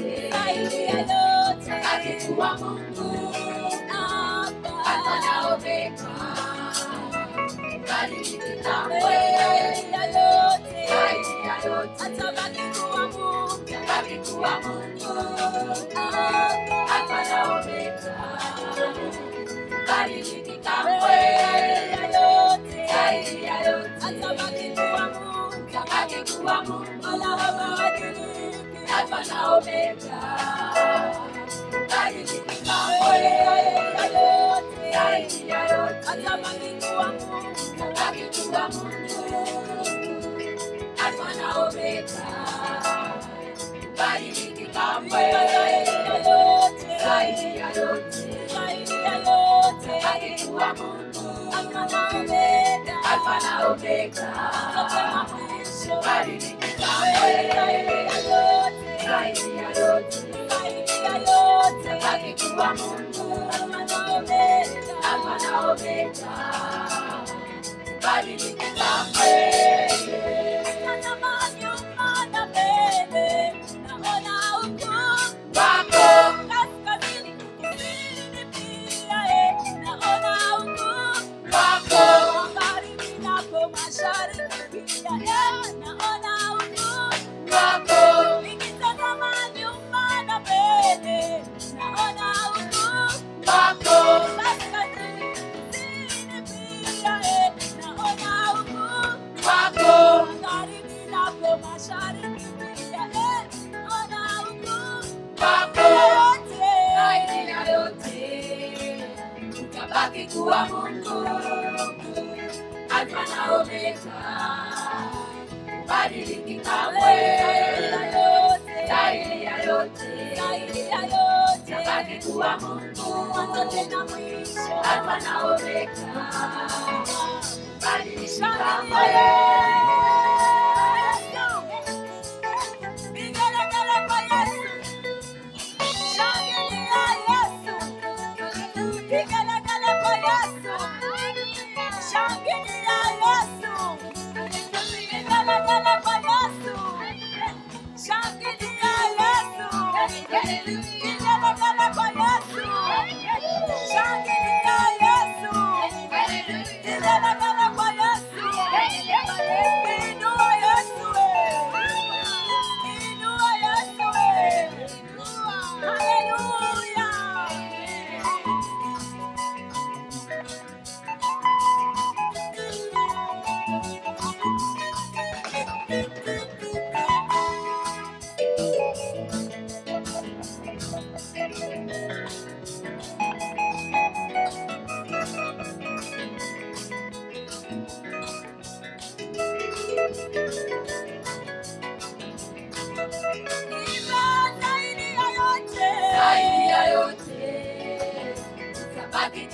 yote, akikuwa Mungu na Omega, badiliki kamwe, zaidi ya yote, zaidi ya yote, atabaki kuwa Mungu, akikuwa Mungu na Omega, badiliki kamwe, zaidi ya yote, zaidi ya yote, atabaki Mungu, akikuwa Mungu Alfa na Omega, kamwe, zaidi ya yote, akikuwa Mungu Alfa na Omega, badiliki kamwe, zaidi ya yote, akikuwa Mungu Alfa na Omega, badiliki kamwe, zaidi ya yote, akikuwa Mungu Alfa na Omega, badiliki kamwe. Zaidi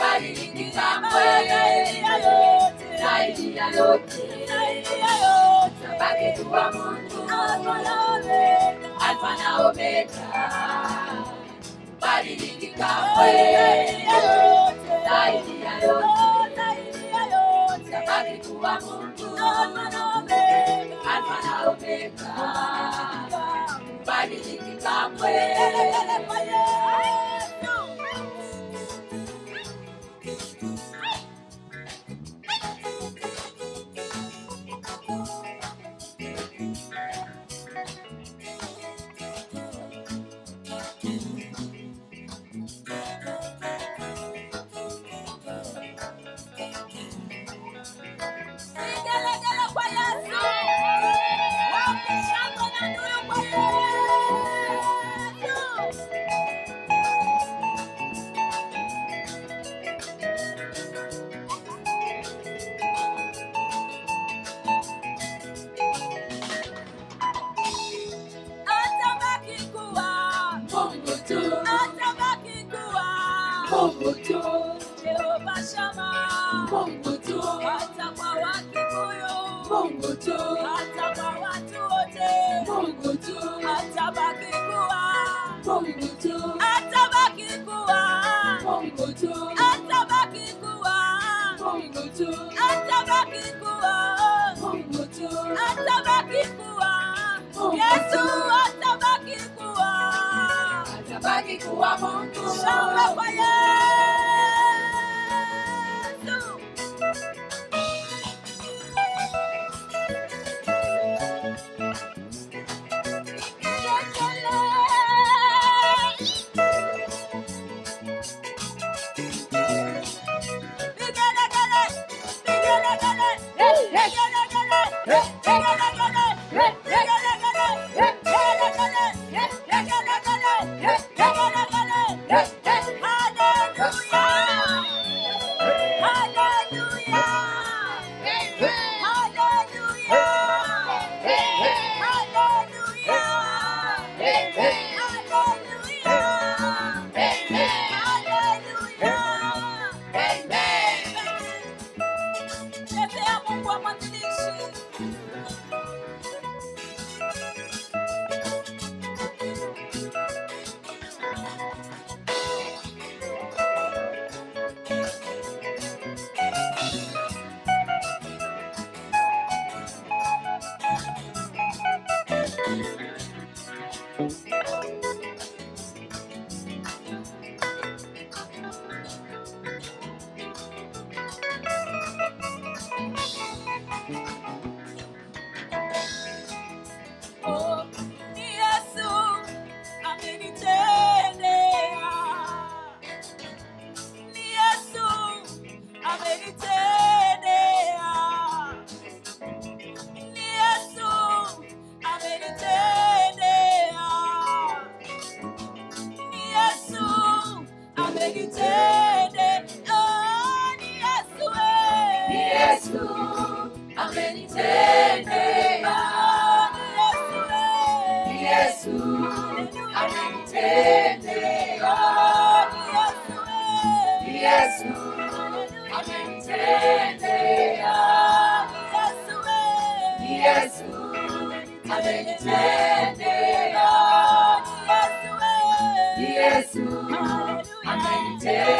badiliki kamwe, zaidi ya yote utabaki kuwa Mungu Alfa na Omega, badiliki kamwe, zaidi ya yote utabaki kuwa Mungu Alfa na Omega, badiliki kamwe. Mungu Hallelujah. day.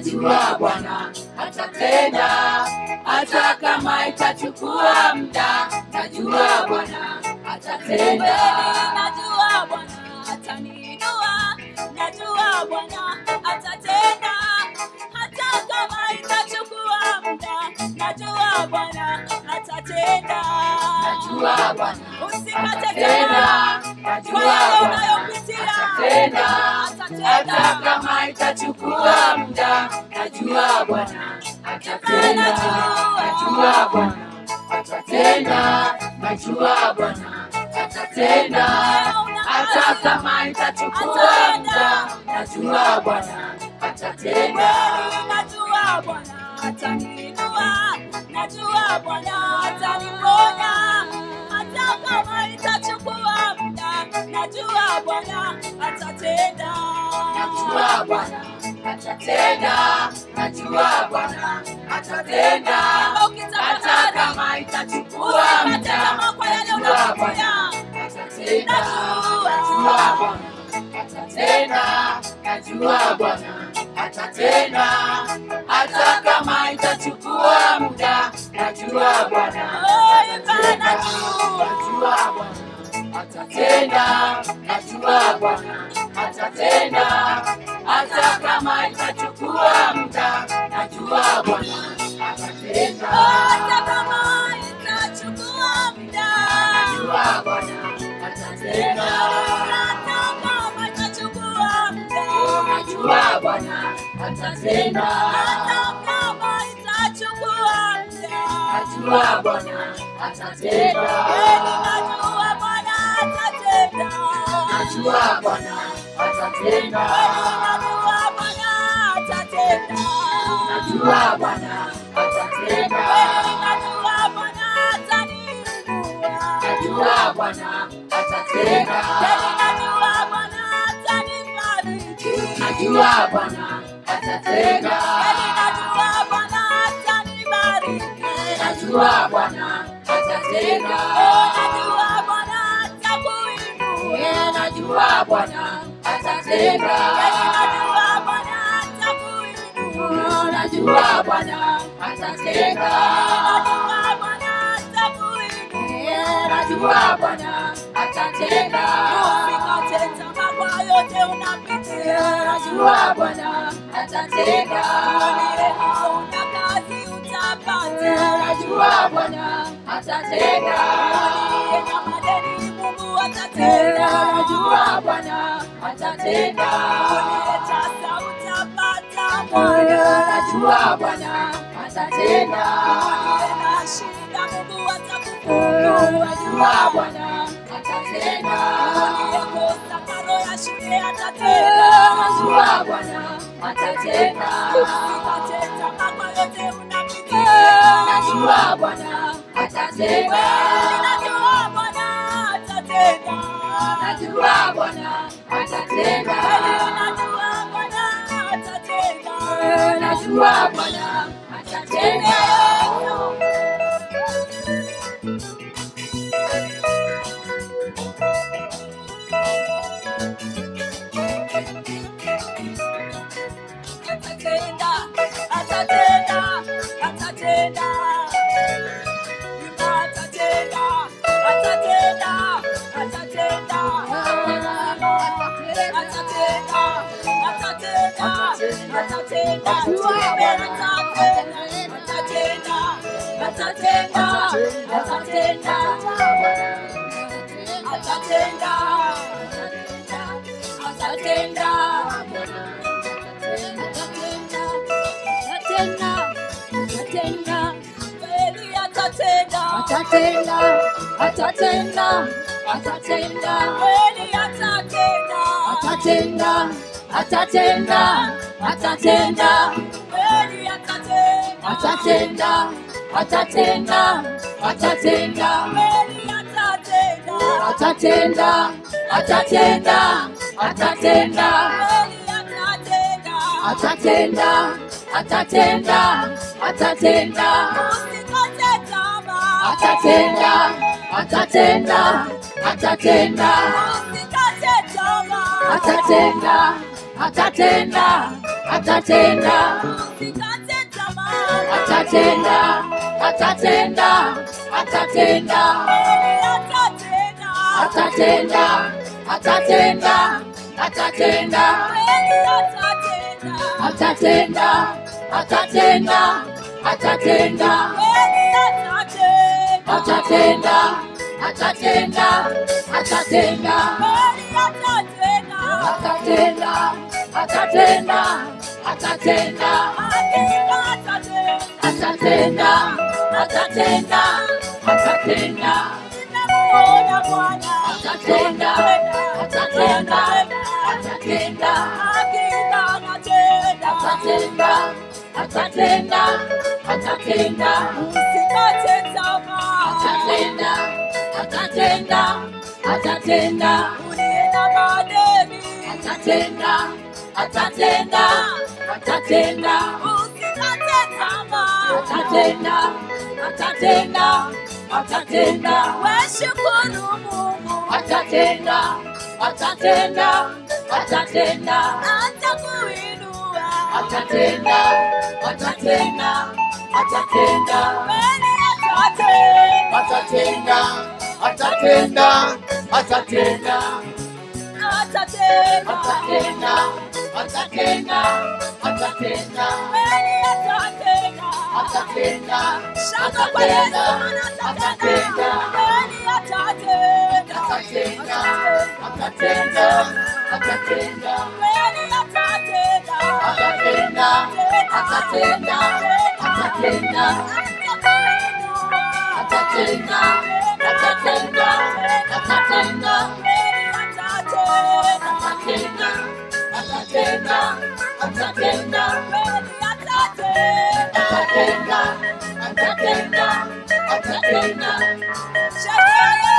atatenda, najua atatenda, najua Bwana. Atatenda, najua Bwana. Atatenda, hata kama itachukua muda, najua Bwana. Atatenda. Najua Bwana. Ataniinua, najua Bwana. Ataniponya, hata kama itachukua muda, najua Bwana. Atatenda. Najua Bwana atatenda, najua Bwana. Atatenda, hata kama itachukua Usikate muda, tamaa kwa najua. Bwana. Atatenda, Najua. najua Bwana. Atatenda, najua Bwana. Atatenda, Bwana atatenda, najua najua atakuinua. najua Bwana atatenda, Usikate tamaa yote unapitia. najua Bwana atatenda, Uliye hauna kazi utapata. najua Bwana atatenda, Uliye na madeni Mungu atatenda. najua Bwana atatenda. Uliye tasa utapata mwana. Najua Bwana atatenda, atakufungua. najua Bwana atatenda, Uliyekosa karo ya shule atatenda. najua Bwana atatenda, Usikate tamaa yote unapitia. najua Bwana atatenda, Najua Bwana atatenda. najua Bwana atatenda, Najua Bwana atatenda. najua Bwana atatenda. Tuombe atatenda, atatenda, atatenda, atatenda. Atatenda, atatenda. Kweli atatenda, Atatenda, atatenda, atatenda, kweli atatenda, atatenda, atatenda, atatenda, kweli atatenda, atatenda, atatenda, atatenda, kweli atatenda, atatenda, atatenda, atatenda, atatenda. atatenda, atatenda, atatenda, atatenda, atatenda, atatenda, atatenda, atatenda, atatenda, atatenda, atatenda, atatenda, atatenda. atatenda, atatenda, atatenda, atatenda. atatenda, atatenda, atatenda, Kweli atatenda. atatenda, atatenda, atatenda, atatenda. atatenda, atatenda, atatenda. Atatenda. atatenda, atatenda, atatenda, Nimemuona Bwana. atatenda, atatenda, atatenda, Hakika anatenda. atatenda, atatenda, atatenda, Usikate tamaa. atatenda, atatenda, atatenda, Uliye madeni. atatenda, atatenda, atatenda, atatenda, atatenda, atatenda. Weshukuru Mungu. atatenda, atatenda, atatenda, Atakuinua. atatenda, atatenda, atatenda, atatenda. atatenda, atatenda, Atatenda. atatenda, atatenda, atatenda, Kweli atatenda. atatenda, Shaka kwa Yesu atatenda, anatenda. atatenda, Kweli atatenda. atatenda, atatenda, atatenda. Kweli atatenda. atatenda, atatenda, atatenda, Atakuinua. Atatenda, atatenda, Kweli atatenda. atatenda, atatenda, atatenda. Shaka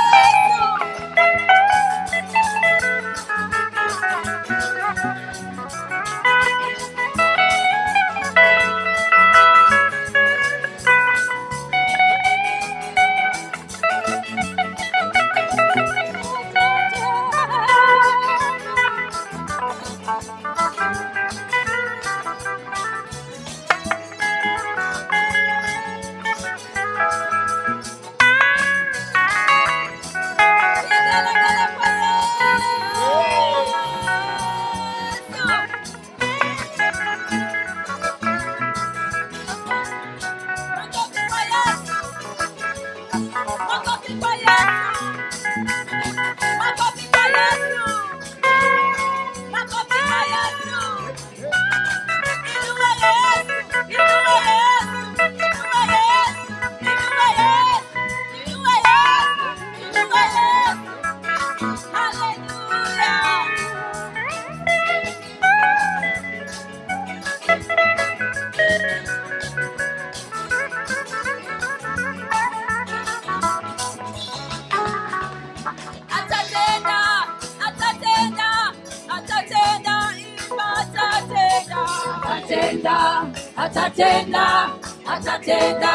Atatenda, atatenda,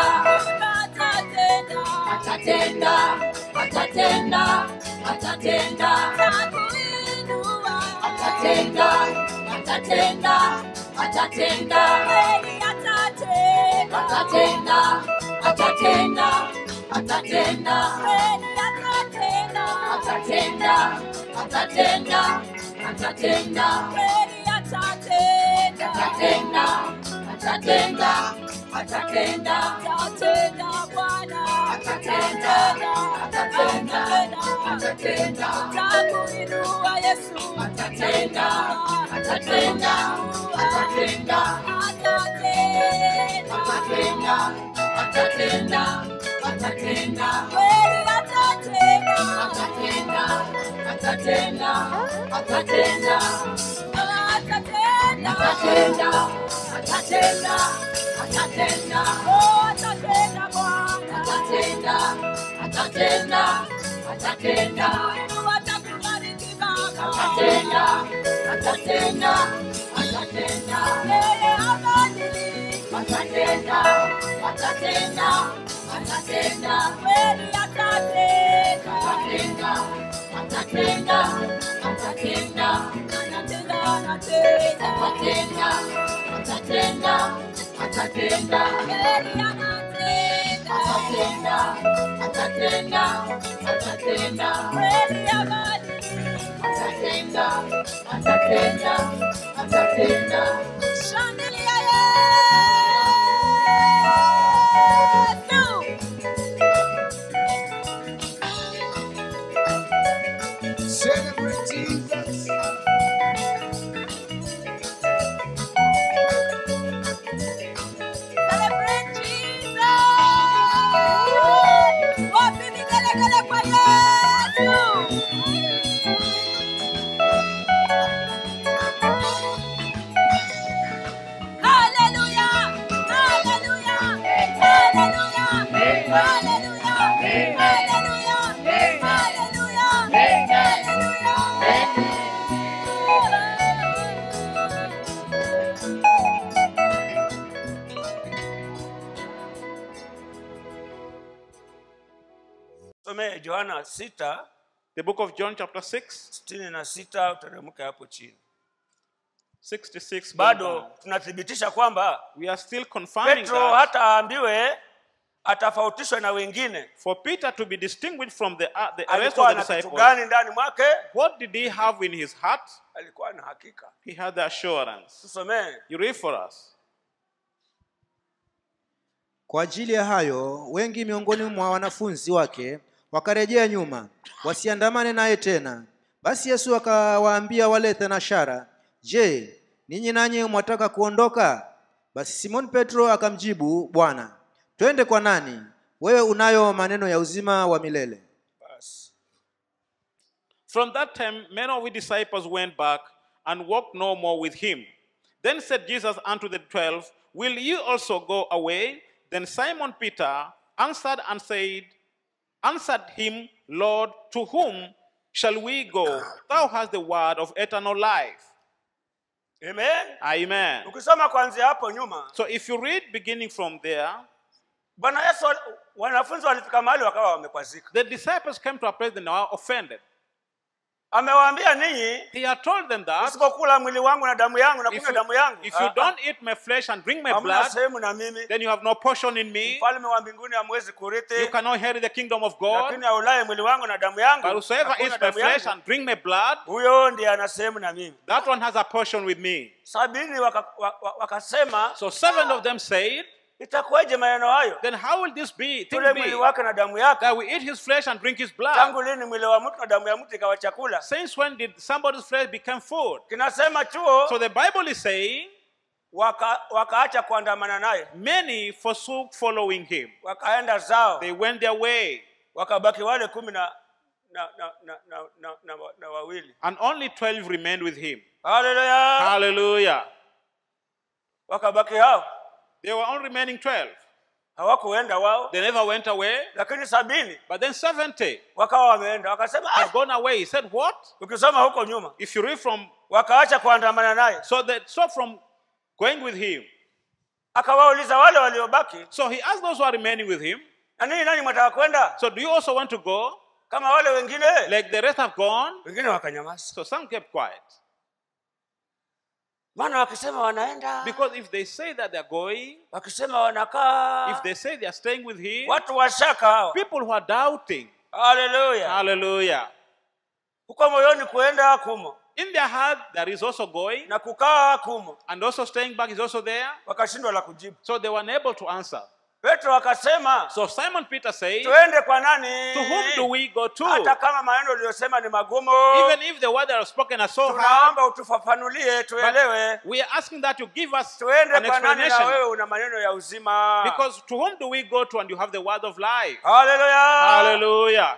atatenda, atatenda. Atatenda. atatenda, atatenda, atatenda, atatenda. Atatenda, atatenda, atatenda, atatenda atatenda. atatenda, atatenda, atatenda, atatenda. atatenda, atatenda, atatenda, atatenda, Atatenda Bwana. atatenda, atatenda, atatenda, Atakuinua Yesu. atatenda, atatenda, atatenda, Atatenda. atatenda, atatenda, atatenda, Kweli atatenda. atatenda, atatenda, atatenda, Atatenda. atatenda, atatenda, Oh, atatenda Bwana. atatenda, atatenda, atatenda, Mungu atakubariki Baba. atatenda, atatenda, atatenda, Yeye habadiliki. atatenda, atatenda, atatenda, Kweli atatenda. atatenda, atatenda, atatenda, atatenda, atatenda, atatenda, atatenda, atatenda, atatenda. Sita The book of John, chapter 6, sitini na sita hapo chini. 66. Bado tunathibitisha kwamba We are still confirming Petro hata aambiwe atafautishwa na wengine, for Peter to be distinguished from the, uh, the rest of the disciples, gani ndani mwake? what did he have in his heart? Alikuwa na hakika. He had the assurance. Tusomee You read for us. Kwa ajili ya hayo wengi miongoni mwa wanafunzi wake wakarejea nyuma, wasiandamane naye tena. Basi Yesu akawaambia wale thenashara, Je, ninyi nanyi mwataka kuondoka? Basi Simon Petro akamjibu, Bwana, twende kwa nani? Wewe unayo maneno ya uzima wa milele. From that time, many of his disciples went back and walked no more with him. Then said Jesus unto the twelve, Will you also go away? Then Simon Peter answered and said, Answered him, Lord, to whom shall we go? Thou hast the word of eternal life. Amen. Amen. Ukisoma kuanzia hapo nyuma, So if you read beginning from there, Bwana Yesu, wanafunzi walifika mahali wakawa wamekwazika. the disciples came to a place and they were offended. Amewaambia ninyi, He had told them that msipokula mwili wangu na damu yangu na kunywa damu yangu, if you don't eat my flesh and drink my blood, sehemu na mimi. then you have no portion in me. Mfalme wa mbinguni hamwezi kurithi. You cannot inherit the kingdom of God. lakini aulaye mwili wangu na damu yangu But whosoever eats my flesh and drink my blood, huyo ndiye ana sehemu na mimi that one has a portion with me. sabini waka- wa- wa- wakasema So seven of them said, itakuwaje maneno hayo Then how will this be? Tule mwili wake na damu yake that we eat his flesh and drink his blood. tangu lini mwili wa mtu na damu ya mtu ikawa chakula Since when did somebody's flesh become food? kinasema chuo So the Bible is saying, waka, kuandamana naye many forsook following him. wakaenda zao They went their way, wakabaki wale kumi na na, na, na, na, na, na, na wawili and only 12 remained with him. haleluya Hallelujah. wakabaki hao There were only remaining 12. hawakuenda wao They never went away. lakini sabini But then 70 wakawa wameenda wakasema had ah, gone away. He said, What? ukisoma huko nyuma If you read from, wakaacha kuandamana naye so they stopped from going with him. akawauliza wale waliobaki So he asked those who are remaining with him, na nini nani mwataka kwenda So do you also want to go? kama wale wengine Like the rest have gone? wengine wakanyamaza So some kept quiet. Maana wakisema wanaenda. Because if they say that they're going, wakisema wanakaa. if they say they're staying with him, watu washaka hawa. people who are doubting, haleluya hallelujah. huko moyoni kuenda kumo In their heart, there is also going, na kukaa kumo and also staying back is also there. wakashindwa la kujibu. So they were unable to answer. Petro akasema So Simon Peter said, tuende kwa nani? To whom do we go to? Hata kama maneno uliyosema ni magumu. Even if the word that was spoken are so tunaomba utufafanulie tuelewe. we are asking that you give us tuende an kwa nani na wewe una maneno ya uzima. Because to whom do we go to and you have the word of life? hallelujah. Hallelujah.